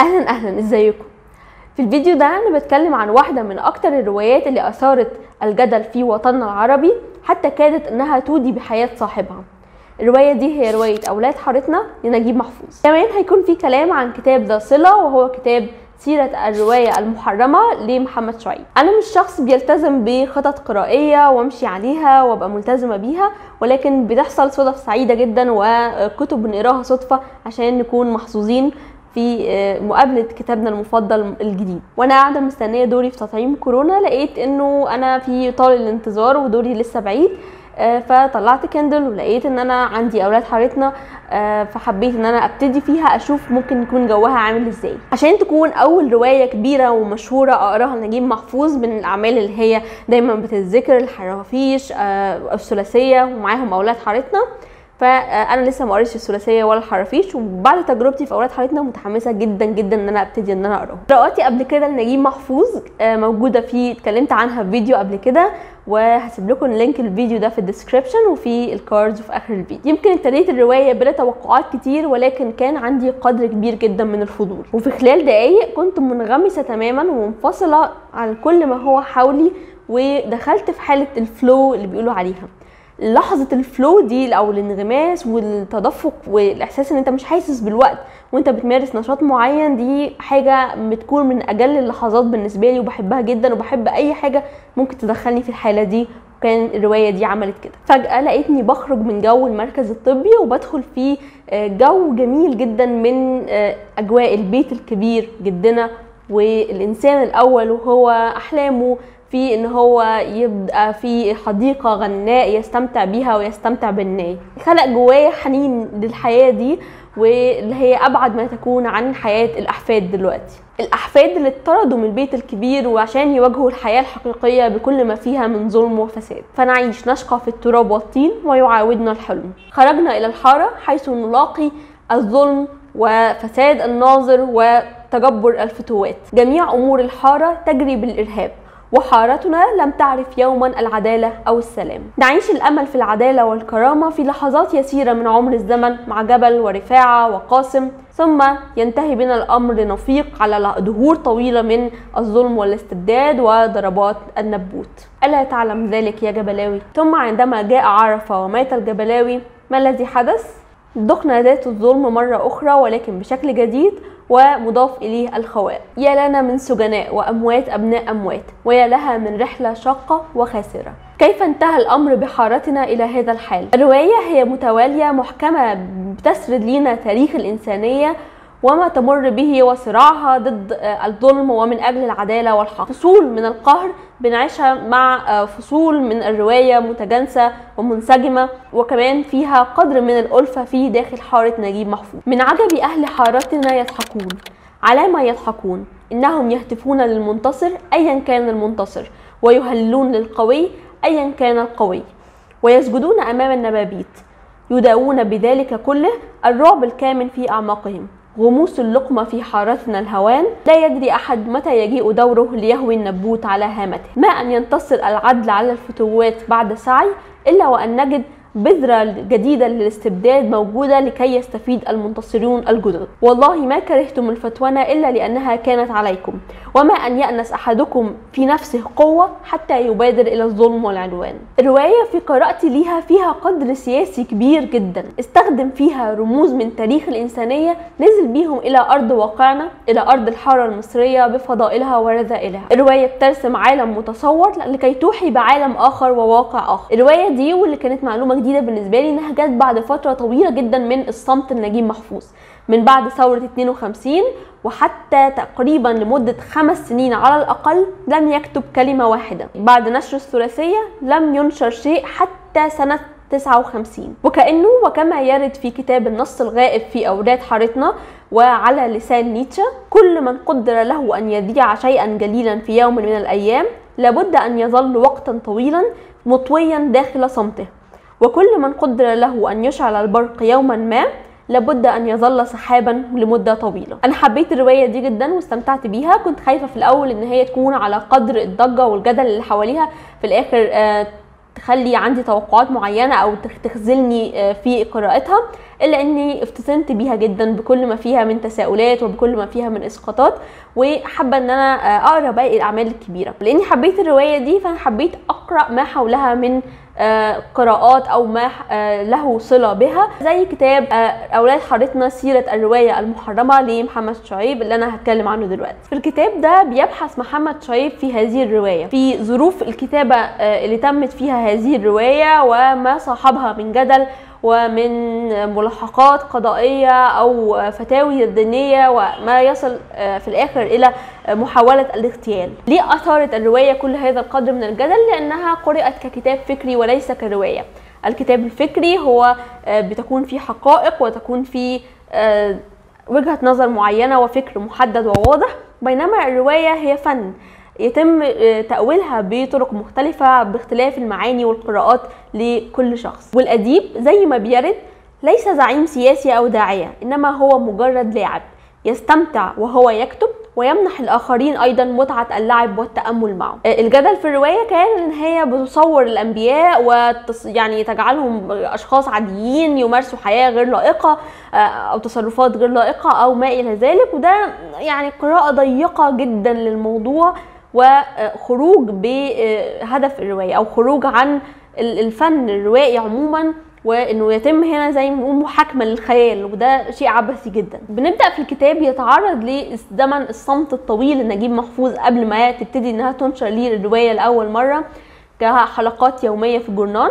أهلا أهلا إزيكم؟ في الفيديو ده أنا بتكلم عن واحدة من أكتر الروايات اللي أثارت الجدل في وطننا العربي حتى كادت إنها تودي بحياة صاحبها. الرواية دي هي رواية أولاد حارتنا لنجيب محفوظ. كمان هيكون في كلام عن كتاب ذا صلة وهو كتاب سيرة الرواية المحرمة لمحمد شعيب. أنا مش شخص بيلتزم بخطط قرائية وأمشي عليها وأبقى ملتزمة بيها ولكن بتحصل صدف سعيدة جدا وكتب بنقراها صدفة عشان نكون محظوظين في مقابلة كتابنا المفضل الجديد. وأنا قاعدة مستنية دوري في تطعيم كورونا لقيت إنه أنا في طال الانتظار ودوري لسه بعيد فطلعت كندل ولقيت إن أنا عندي أولاد حارتنا فحبيت إن أنا أبتدي فيها أشوف ممكن يكون جوها عامل إزاي. عشان تكون أول رواية كبيرة ومشهورة أقراها لنجيب محفوظ من الأعمال اللي هي دايما بتتذكر الحرافيش الثلاثية ومعاهم أولاد حارتنا. فأنا لسه ما قريتش الثلاثية ولا الحرافيش وبعد تجربتي في أولاد حارتنا متحمسة جدا جدا إن أنا أبتدي إن أنا أقرأهم. قراءاتي قبل كده لنجيب محفوظ موجودة في اتكلمت عنها في فيديو قبل كده وهسيب لكم link الفيديو ده في ال description وفي ال cards في آخر الفيديو. يمكن ابتديت الرواية بلا توقعات كتير ولكن كان عندي قدر كبير جدا من الفضول. وفي خلال دقايق كنت منغمسة تماما ومنفصلة عن كل ما هو حولي ودخلت في حالة ال flow اللي بيقولوا عليها. لحظة ال flow دي أو الانغماس والتدفق والإحساس إن أنت مش حاسس بالوقت وأنت بتمارس نشاط معين دي حاجة بتكون من أجل اللحظات بالنسبة لي وبحبها جدا وبحب أي حاجة ممكن تدخلني في الحالة دي. وكان الرواية دي عملت كده. فجأة لقيتني بخرج من جو المركز الطبي وبدخل في جو جميل جدا من أجواء البيت الكبير جدنا والإنسان الأول وهو أحلامه. في إن هو يبقى في حديقة غناء يستمتع بيها ويستمتع بالناي خلق جوايا حنين للحياة دي واللي هي أبعد ما تكون عن حياة الأحفاد دلوقتي. الأحفاد اللي اتطردوا من البيت الكبير وعشان يواجهوا الحياة الحقيقية بكل ما فيها من ظلم وفساد. فنعيش نشقى في التراب والطين ويعاودنا الحلم. خرجنا إلى الحارة حيث نلاقي الظلم وفساد الناظر وتجبر الفتوات. جميع أمور الحارة تجري بالإرهاب. وحارتنا لم تعرف يوما العدالة أو السلام. نعيش الأمل في العدالة والكرامة في لحظات يسيرة من عمر الزمن مع جبل ورفاعة وقاسم ثم ينتهي بنا الأمر لنفيق على دهور طويلة من الظلم والاستبداد وضربات النبوت. ألا تعلم ذلك يا جبلاوي؟ ثم عندما جاء عرفة ومات الجبلاوي ما الذي حدث؟ ذقنا ذات الظلم مرة أخرى ولكن بشكل جديد ومضاف إليه الخواء يا لنا من سجناء وأموات أبناء أموات ويا لها من رحلة شاقة وخاسرة كيف انتهى الأمر بحارتنا إلى هذا الحال؟ الرواية هي متوالية محكمة بتسرد لنا تاريخ الإنسانية وما تمر به وصراعها ضد الظلم ومن أجل العدالة والحق. فصول من القهر بنعيشها مع فصول من الرواية متجانسة ومنسجمة وكمان فيها قدر من الألفة في داخل حارة نجيب محفوظ. من عجب أهل حارتنا يضحكون على ما يضحكون إنهم يهتفون للمنتصر ايا كان المنتصر ويهللون للقوي ايا كان القوي ويسجدون أمام النبابيت يداوون بذلك كله الرعب الكامن في أعماقهم. غموس اللقمة في حارتنا الهوان لا يدري أحد متى يجيء دوره ليهوي النبوت على هامته. ما أن ينتصر العدل على الفتوات بعد سعي إلا وأن نجد بذرة جديدة للاستبداد موجودة لكي يستفيد المنتصرون الجدد. والله ما كرهتم الفتونة إلا لأنها كانت عليكم. وما أن يأنس أحدكم في نفسه قوة حتى يبادر إلى الظلم والعدوان. الرواية في قراءتي ليها فيها قدر سياسي كبير جدا. استخدم فيها رموز من تاريخ الإنسانية نزل بيهم إلى أرض واقعنا إلى أرض الحارة المصرية بفضائلها ورذائلها. الرواية بترسم عالم متصور لكي توحي بعالم آخر وواقع آخر. الرواية دي واللي كانت معلومة جديدة بالنسبة لي إنها جت بعد فترة طويلة جدا من الصمت النجيب محفوظ من بعد ثورة 52 وحتى تقريبا لمدة خمس سنين على الأقل لم يكتب كلمة واحدة. بعد نشر الثلاثية لم ينشر شيء حتى سنة 59 وكأنه وكما يرد في كتاب النص الغائب في أولاد حارتنا وعلى لسان نيتشه كل من قدر له أن يذيع شيئا جليلا في يوم من الأيام لابد أن يظل وقتا طويلا مطويا داخل صمته. وكل من قدر له أن يشعل البرق يوما ما لابد أن يظل سحابا لمدة طويلة. أنا حبيت الرواية دي جدا واستمتعت بيها. كنت خايفة في الأول إن هي تكون على قدر الضجة والجدل اللي حواليها. في الآخر آه تخلي عندي توقعات معينة أو تخذلني في قراءتها إلا إني افتتنت بيها جدا بكل ما فيها من تساؤلات وبكل ما فيها من إسقاطات وحابة إن أنا أقرأ باقي الأعمال الكبيرة. لإني حبيت الرواية دي فأنا حبيت أقرأ ما حولها من قراءات أو ما له صلة بها. زي كتاب أولاد حارتنا سيرة الرواية المحرمة لمحمد شعيب اللي أنا هتكلم عنه دلوقتي. في الكتاب ده بيبحث محمد شعيب في هذه الرواية. في ظروف الكتابة اللي تمت فيها هذه الرواية وما صاحبها من جدل ومن ملاحقات قضائية أو فتاوي دينية وما يصل في الآخر إلى محاولة الاغتيال. ليه أثارت الرواية كل هذا القدر من الجدل؟ لأنها قرأت ككتاب فكري وليس كرواية. الكتاب الفكري هو بتكون فيه حقائق وتكون فيه وجهة نظر معينة وفكر محدد وواضح بينما الرواية هي فن. يتم تأويلها بطرق مختلفة باختلاف المعاني والقراءات لكل شخص. والأديب زي ما بيرد ليس زعيم سياسي أو داعية إنما هو مجرد لاعب يستمتع وهو يكتب ويمنح الآخرين أيضا متعة اللعب والتأمل معه. الجدل في الرواية كان إن هي بتصور الأنبياء وتص... يعني تجعلهم أشخاص عاديين يمارسوا حياة غير لائقة أو تصرفات غير لائقة أو ما إلى ذلك. وده يعني قراءة ضيقة جدا للموضوع وخروج بهدف الرواية أو خروج عن الفن الروائي عموما وإنه يتم هنا زي ما بنقول محاكمة للخيال وده شيء عبثي جدا. بنبدأ في الكتاب يتعرض لزمن الصمت الطويل لنجيب محفوظ قبل ما تبتدي إنها تنشر ليه الرواية لأول مرة كحلقات يومية في الجورنال.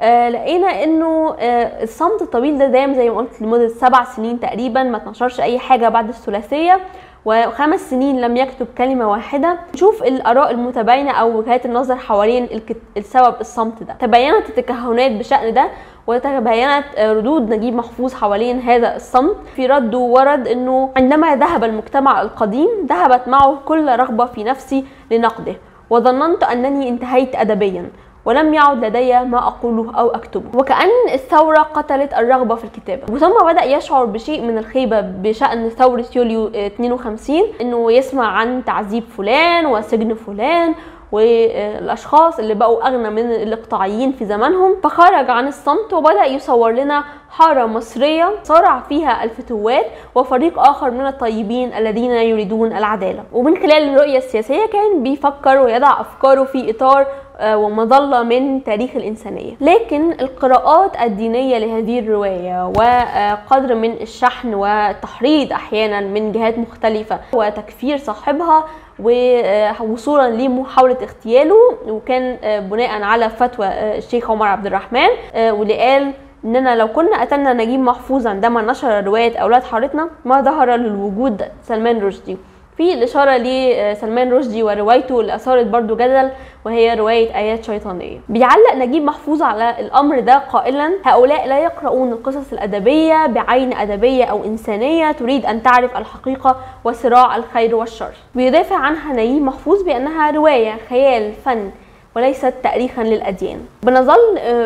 آه لقينا إنه آه الصمت الطويل ده دام زي ما قلت لمدة سبع سنين تقريبا ما تنشرش أي حاجة بعد الثلاثية. وخمس سنين لم يكتب كلمة واحدة. نشوف الآراء المتباينة أو وجهات النظر حوالين السبب الصمت ده. تباينت التكهنات بشأن ده وتباينت ردود نجيب محفوظ حوالين هذا الصمت. في رده ورد إنه عندما ذهب المجتمع القديم ذهبت معه كل رغبة في نفسي لنقده. وظننت أنني انتهيت ادبيا. ولم يعد لدي ما أقوله أو أكتبه. وكأن الثورة قتلت الرغبة في الكتابة. وثم بدأ يشعر بشيء من الخيبة بشأن ثورة يوليو 52 إنه يسمع عن تعذيب فلان وسجن فلان والأشخاص اللي بقوا أغنى من الإقطاعيين في زمانهم. فخرج عن الصمت وبدأ يصور لنا حارة مصرية صارع فيها الفتوات وفريق آخر من الطيبين الذين يريدون العدالة. ومن خلال الرؤية السياسية كان بيفكر ويضع أفكاره في إطار ومظلة من تاريخ الإنسانية. لكن القراءات الدينية لهذه الرواية وقدر من الشحن والتحريض أحيانا من جهات مختلفة وتكفير صاحبها ووصولا لمحاولة اغتياله وكان بناء على فتوى الشيخ عمر عبد الرحمن واللي قال إننا لو كنا قتلنا نجيب محفوظ عندما نشر رواية أولاد حارتنا ما ظهر للوجود سلمان رشدي. في الإشارة لسلمان رشدي وروايته اللي أثارت برضو جدل وهي رواية آيات شيطانية. بيعلق نجيب محفوظ على الأمر ده قائلا هؤلاء لا يقرؤون القصص الأدبية بعين أدبية أو إنسانية تريد أن تعرف الحقيقة وصراع الخير والشر. بيدافع عنها نجيب محفوظ بأنها رواية خيال فن وليست تأريخا للأديان. بنظل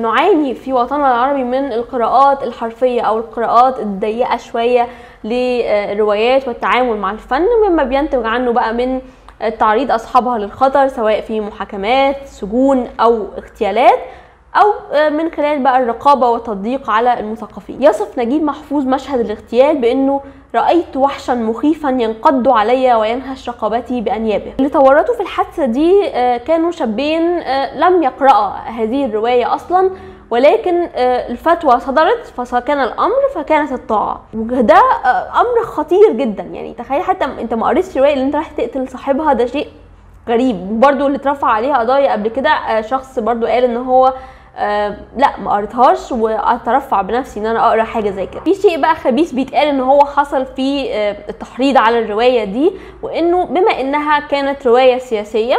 نعاني في وطننا العربي من القراءات الحرفية أو القراءات الضيقة شوية للروايات والتعامل مع الفن مما بينتج عنه بقى من تعريض أصحابها للخطر سواء في محاكمات سجون أو اغتيالات. أو من خلال بقى الرقابة والتضييق على المثقفين. يصف نجيب محفوظ مشهد الاغتيال بأنه رأيت وحشا مخيفا ينقض علي وينهش رقبتي بأنيابه. اللي تورطوا في الحادثة دي كانوا شابين لم يقرأ هذه الرواية أصلا ولكن الفتوى صدرت فكان الأمر فكانت الطاعة. وده أمر خطير جدا. يعني تخيل حتى أنت ما قريتش رواية اللي أنت رايح تقتل صاحبها ده شيء غريب. برضو اللي اترفع عليها قضايا قبل كده شخص برضو قال إن هو آه لا ما قريتهاش وأترفع بنفسي إن أنا أقرأ حاجة زي كده. في شيء بقى خبيث بيتقال إن هو حصل في آه التحريض على الرواية دي وإنه بما إنها كانت رواية سياسية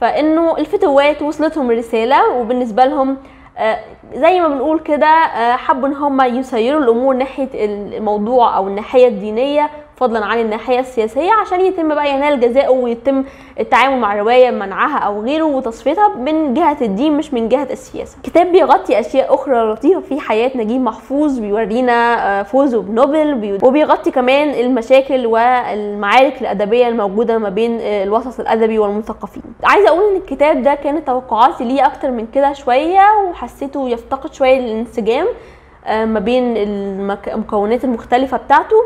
فإنه الفتوات وصلتهم الرساله وبالنسبة لهم آه زي ما بنقول كده حبوا إن هم يسيروا الأمور ناحية الموضوع أو الناحية الدينية فضلا عن الناحية السياسية عشان يتم بقى ينال جزاؤه ويتم التعامل مع الروايه منعها أو غيره وتصفيتها من جهة الدين مش من جهة السياسة. الكتاب بيغطي أشياء أخرى لطيفة في حياة نجيب محفوظ بيورينا فوزه بنوبل وبيغطي كمان المشاكل والمعارك الأدبية الموجودة ما بين الوسط الأدبي والمثقفين. عايزة أقول إن الكتاب ده كانت توقعاتي ليه أكتر من كده شوية وحسيته يفتقد شوية الانسجام ما بين المكونات المختلفة بتاعته.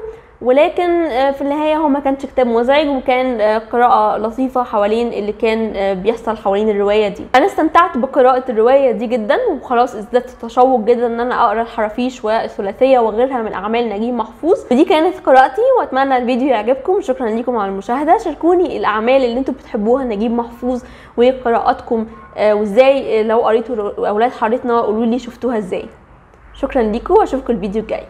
ولكن في النهاية هو ما كانش كتاب مزعج وكان قراءة لطيفة حوالين اللي كان بيحصل حوالين الرواية دي. أنا استمتعت بقراءة الرواية دي جدا وخلاص ازددت تشوق جدا إن أنا أقرأ الحرافيش والثلاثية وغيرها من أعمال نجيب محفوظ. ودي كانت قراءتي وأتمنى الفيديو يعجبكم. شكرا لكم على المشاهدة. شاركوني الأعمال اللي أنتم بتحبوها نجيب محفوظ وقراءاتكم وإزاي لو قريتوا أولاد حارتنا قولوا لي شفتوها إزاي. شكرا لكم وأشوفكم الفيديو الجاي.